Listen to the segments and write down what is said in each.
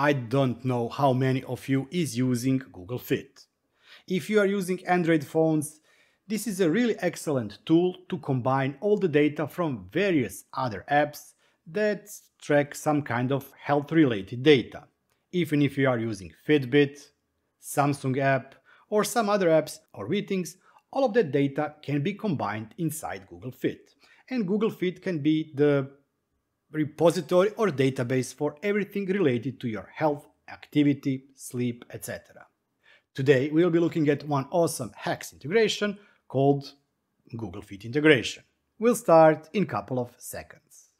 I don't know how many of you is using Google Fit. If you are using Android phones, this is a really excellent tool to combine all the data from various other apps that track some kind of health related data. Even if you are using Fitbit, Samsung app or some other apps or Withings, all of that data can be combined inside Google Fit. And Google Fit can be the repository or database for everything related to your health, activity, sleep, etc. Today we will be looking at one awesome HACS integration called Google Fit integration. We'll start in couple of seconds.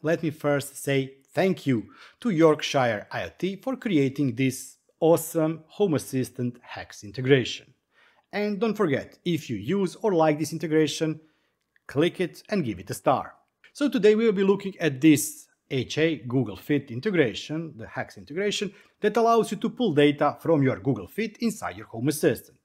Let me first say thank you to Yorkshire IoT for creating this awesome Home Assistant HACS integration. And don't forget, if you use or like this integration, click it and give it a star. So today we will be looking at this HA Google Fit integration, the HACS integration, that allows you to pull data from your Google Fit inside your Home Assistant.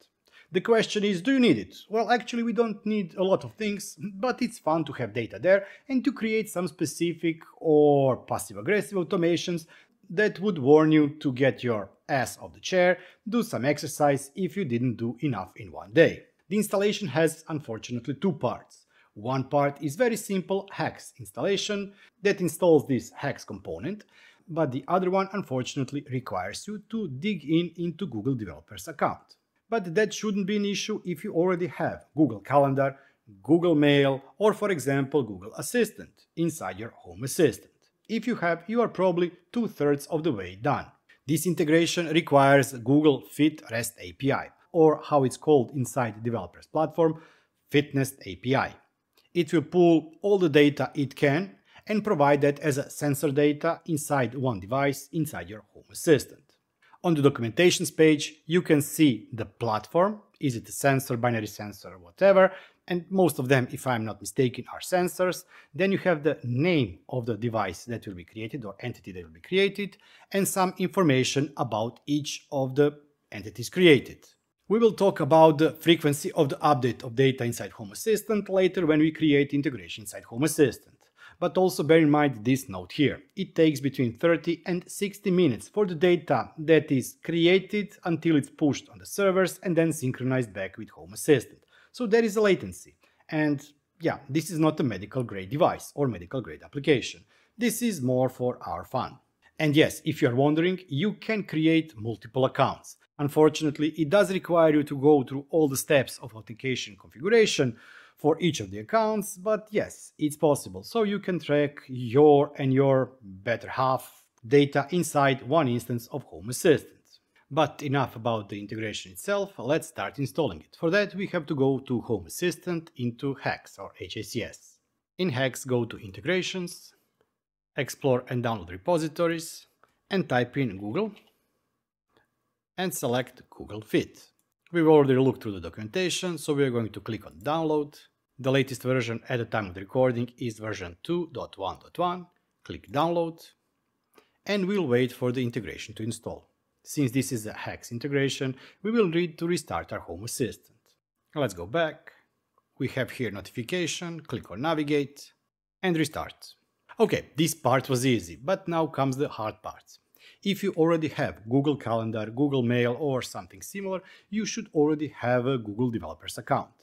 The question is, do you need it? Well, actually we don't need a lot of things, but it's fun to have data there and to create some specific or passive-aggressive automations that would warn you to get your ass off the chair, do some exercise if you didn't do enough in one day. The installation has unfortunately two parts. One part is very simple HACS installation that installs this HACS component, but the other one unfortunately requires you to dig in into Google Developers account. But that shouldn't be an issue if you already have Google Calendar, Google Mail, or for example Google Assistant inside your Home Assistant. If you have, you are probably two-thirds of the way done. This integration requires Google Fit REST API, or how it's called inside developer's platform, Fitness API. It will pull all the data it can and provide that as a sensor data inside one device inside your Home Assistant. On the documentations page, you can see the platform, is it a sensor, binary sensor, whatever, and most of them, if I'm not mistaken, are sensors. Then you have the name of the device that will be created or entity that will be created and some information about each of the entities created. We will talk about the frequency of the update of data inside Home Assistant later when we create integration inside Home Assistant. But also bear in mind this note here. It takes between 30 and 60 minutes for the data that is created until it's pushed on the servers and then synchronized back with Home Assistant. So there is a latency. And yeah, this is not a medical grade device or medical grade application. This is more for our fun. And yes, if you're wondering, you can create multiple accounts. Unfortunately, it does require you to go through all the steps of authentication configuration for each of the accounts, but yes, it's possible. So you can track your and your better half data inside one instance of Home Assistant. But enough about the integration itself, let's start installing it. For that we have to go to Home Assistant into HACS or HACS. In HACS go to Integrations, Explore and Download Repositories and type in Google and select Google Fit. We've already looked through the documentation, so we are going to click on Download. The latest version at the time of the recording is version 2.1.1. Click Download and we'll wait for the integration to install. Since this is a HACS integration, we will need to restart our Home Assistant. Let's go back. We have here notification, click on navigate and restart. Okay, this part was easy, but now comes the hard part. If you already have Google Calendar, Google Mail or something similar, you should already have a Google Developers account.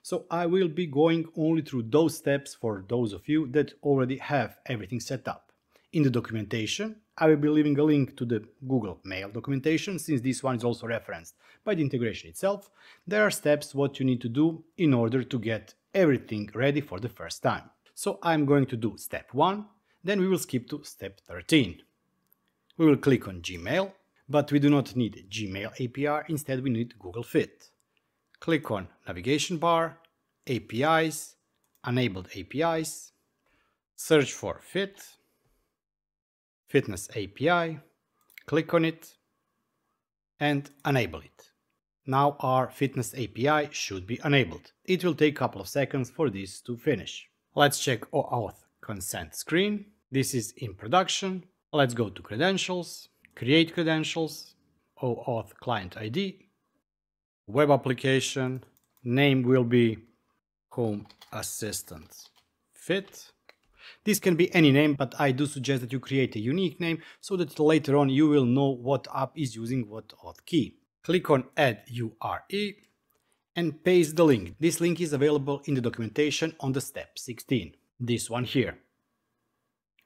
So I will be going only through those steps for those of you that already have everything set up. In the documentation, I will be leaving a link to the Google Mail documentation since this one is also referenced by the integration itself. There are steps what you need to do in order to get everything ready for the first time. So I'm going to do step 1, then we will skip to step 13. We will click on Gmail, but we do not need Gmail API, instead we need Google Fit. Click on navigation bar, APIs, enabled APIs, search for Fit, Fitness API, click on it and enable it. Now our Fitness API should be enabled. It will take a couple of seconds for this to finish. Let's check OAuth consent screen. This is in production. Let's go to credentials, create credentials, OAuth client ID, web application, Name will be Home Assistant Fit. This can be any name, but I do suggest that you create a unique name so that later on you will know what app is using what auth key. Click on Add URI and paste the link. This link is available in the documentation on the step 16. This one here.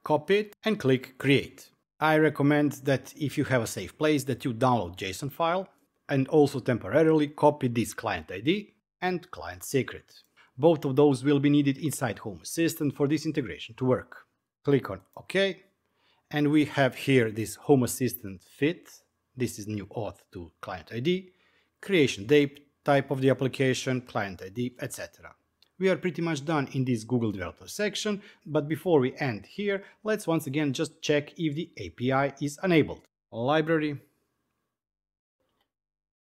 Copy it and click Create. I recommend that if you have a safe place that you download JSON file and also temporarily copy this client ID and client secret. Both of those will be needed inside Home Assistant for this integration to work. Click on OK and we have here this Home Assistant fit. This is new auth to client ID, creation date, type of the application, client ID, etc. We are pretty much done in this Google Developer section, but before we end here, let's once again just check if the API is enabled. Library,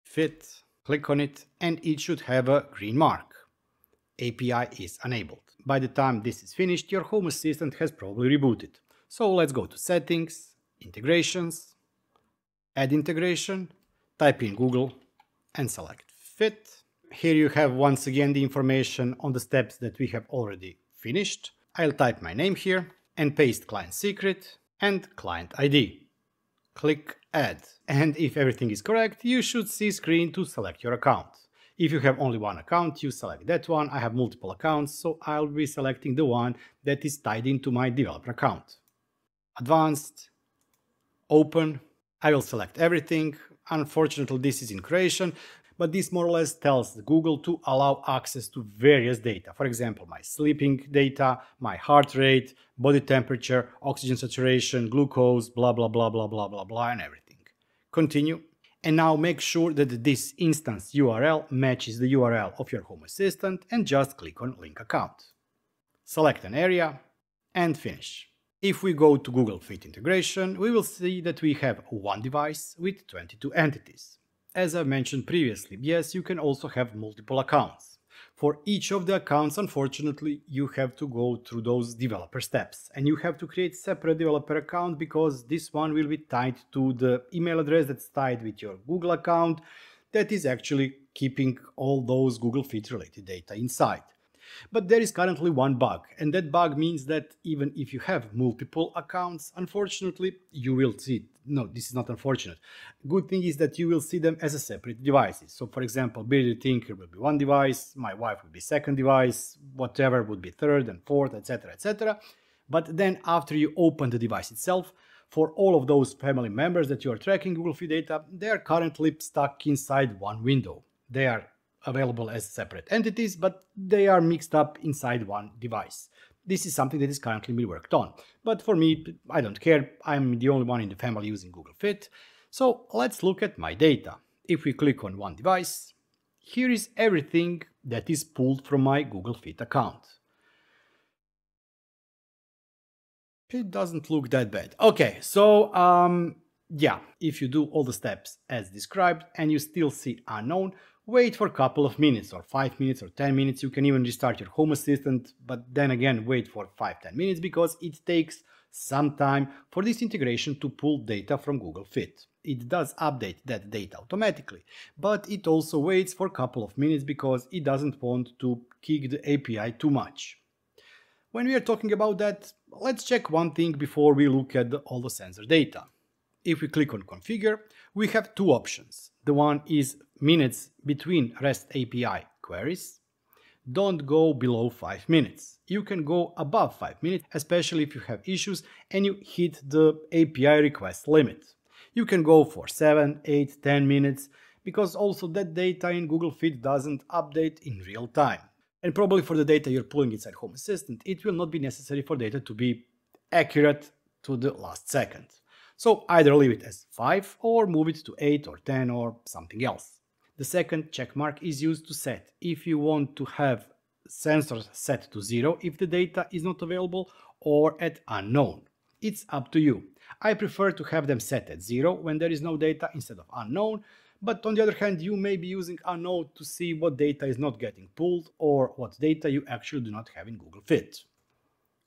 fit, click on it, and it should have a green mark. API is enabled. By the time this is finished, your Home Assistant has probably rebooted. So let's go to Settings, Integrations, Add Integration, type in Google and select Fit. Here you have once again the information on the steps that we have already finished. I'll type my name here and paste client secret and client ID. Click Add. And if everything is correct, you should see screen to select your account. If you have only one account, you select that one. I have multiple accounts, so I'll be selecting the one that is tied into my developer account. Advanced, Open, I will select everything. Unfortunately, this is in Croatian, but this more or less tells Google to allow access to various data. For example, my sleeping data, my heart rate, body temperature, oxygen saturation, glucose, blah, blah, blah, blah, blah, blah, blah, and everything. Continue. And now make sure that this instance URL matches the URL of your Home Assistant and just click on Link Account. Select an area and finish. If we go to Google Fit integration, we will see that we have one device with 22 entities. As I mentioned previously, yes, you can also have multiple accounts. For each of the accounts, unfortunately, you have to go through those developer steps and you have to create separate developer account because this one will be tied to the email address that's tied with your Google account that is actually keeping all those Google Fit related data inside. But there is currently one bug, and that bug means that even if you have multiple accounts, unfortunately, you will see, no, this is not unfortunate. Good thing is that you will see them as a separate devices. So for example, Bearded Tinker will be one device, my wife will be second device, whatever would be third and fourth, etc, etc. But then after you open the device itself, for all of those family members that you are tracking Google Fit data, they are currently stuck inside one window. They are available as separate entities, but they are mixed up inside one device. This is something that is currently being worked on. But for me, I don't care. I'm the only one in the family using Google Fit. So let's look at my data. If we click on one device, here is everything that is pulled from my Google Fit account. It doesn't look that bad. Okay, so um, yeah, if you do all the steps as described and you still see unknown, wait for a couple of minutes or 5 minutes or 10 minutes. You can even restart your Home Assistant, but then again wait for 5-10 minutes because it takes some time for this integration to pull data from Google Fit. It does update that data automatically, but it also waits for a couple of minutes because it doesn't want to kick the API too much. When we are talking about that, let's check one thing before we look at all the sensor data. If we click on configure, we have two options. The one is minutes between REST API queries. Don't go below 5 minutes. You can go above 5 minutes, especially if you have issues and you hit the API request limit. You can go for 7, 8, 10 minutes, because also that data in Google Fit doesn't update in real time. And probably for the data you're pulling inside Home Assistant, it will not be necessary for data to be accurate to the last second. So either leave it as 5 or move it to 8 or 10 or something else. The second checkmark is used to set if you want to have sensors set to 0 if the data is not available or at unknown. It's up to you. I prefer to have them set at 0 when there is no data instead of unknown, but on the other hand you may be using unknown to see what data is not getting pulled or what data you actually do not have in Google Fit.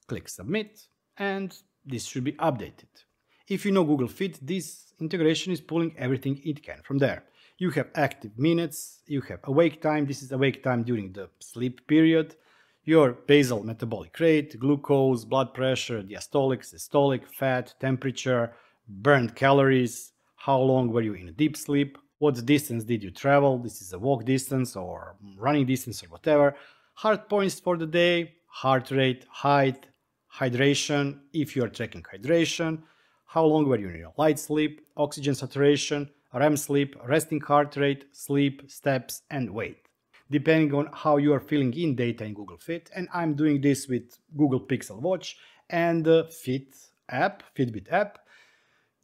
Click submit and this should be updated. If you know Google Fit, this integration is pulling everything it can from there. You have active minutes, you have awake time, this is awake time during the sleep period, your basal metabolic rate, glucose, blood pressure, diastolic, systolic, fat, temperature, burned calories, how long were you in a deep sleep, what distance did you travel, this is a walk distance or running distance or whatever, heart points for the day, heart rate, height, hydration, if you are tracking hydration, how long were you in your light sleep, oxygen saturation, REM sleep, resting heart rate, sleep, steps, and weight. Depending on how you are filling in data in Google Fit, and I'm doing this with Google Pixel Watch and the Fit app, Fitbit app,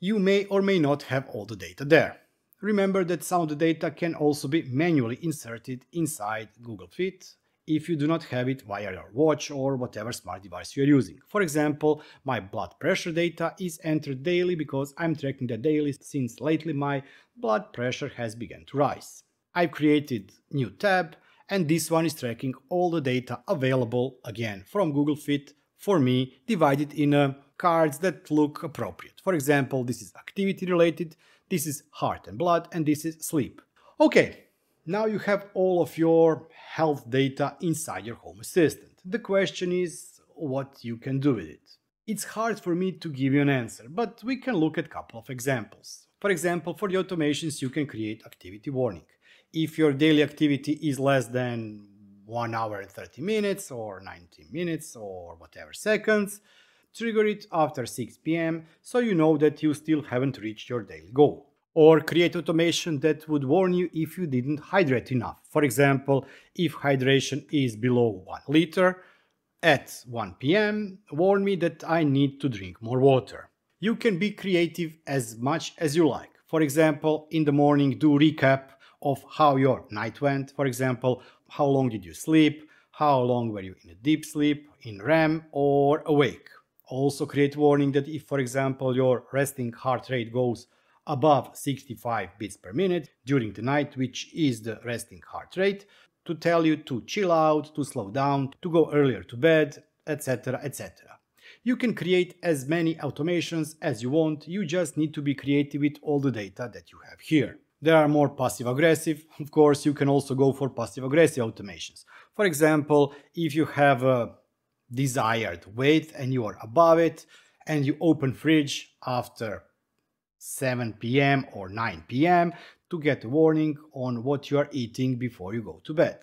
you may or may not have all the data there. Remember that some of the data can also be manually inserted inside Google Fit if you do not have it via your watch or whatever smart device you're using. For example, my blood pressure data is entered daily because I'm tracking that daily since lately my blood pressure has begun to rise. I've created new tab and this one is tracking all the data available again from Google Fit for me divided in uh, cards that look appropriate. For example, this is activity related, this is heart and blood and this is sleep. Okay, now you have all of your health data inside your Home Assistant. The question is what you can do with it. It's hard for me to give you an answer, but we can look at a couple of examples. For example, for the automations you can create activity warning. If your daily activity is less than 1 hour and 30 minutes or 90 minutes or whatever seconds, trigger it after 6 pm so you know that you still haven't reached your daily goal or create automation that would warn you if you didn't hydrate enough. For example, if hydration is below 1 liter, at 1 pm, warn me that I need to drink more water. You can be creative as much as you like. For example, in the morning do recap of how your night went. For example, how long did you sleep? How long were you in a deep sleep, in REM or awake? Also create warning that if, for example, your resting heart rate goes above 65 beats per minute during the night, which is the resting heart rate, to tell you to chill out, to slow down, to go earlier to bed, etc. etc. You can create as many automations as you want, you just need to be creative with all the data that you have here. There are more passive aggressive, of course you can also go for passive aggressive automations. For example, if you have a desired weight and you are above it and you open fridge after 7 p.m. or 9 p.m. to get a warning on what you are eating before you go to bed.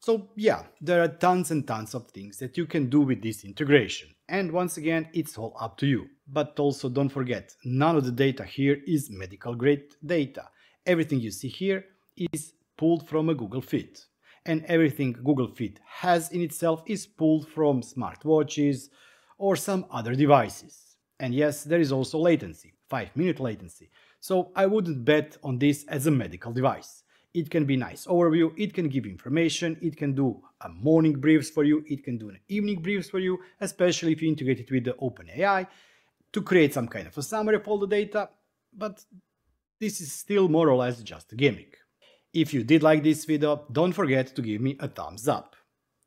So yeah, there are tons and tons of things that you can do with this integration. And once again, it's all up to you. But also don't forget, none of the data here is medical grade data. Everything you see here is pulled from a Google Fit. And everything Google Fit has in itself is pulled from smartwatches or some other devices. And yes, there is also latency. 5 minute latency. So I wouldn't bet on this as a medical device. It can be nice overview, it can give information, it can do a morning briefs for you, it can do an evening briefs for you, especially if you integrate it with the OpenAI to create some kind of a summary of all the data, but this is still more or less just a gimmick. If you did like this video, don't forget to give me a thumbs up.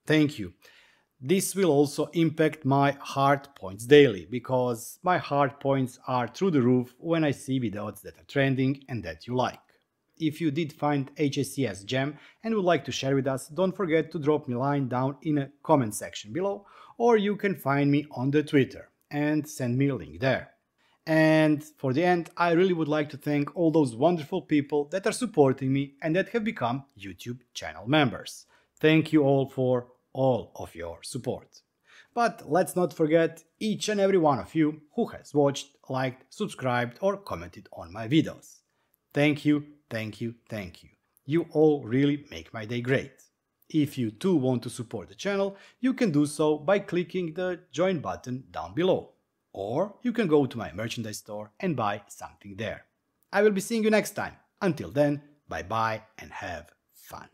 Thank you. This will also impact my heart points daily, because my heart points are through the roof when I see videos that are trending and that you like. If you did find HACS gem and would like to share with us, don't forget to drop me a line down in a comment section below, or you can find me on the Twitter and send me a link there. And for the end, I really would like to thank all those wonderful people that are supporting me and that have become YouTube channel members. Thank you all for all of your support. But let's not forget each and every one of you who has watched, liked, subscribed or commented on my videos. Thank you, thank you, thank you. You all really make my day great. If you too want to support the channel, you can do so by clicking the join button down below. Or you can go to my merchandise store and buy something there. I will be seeing you next time. Until then, bye bye and have fun.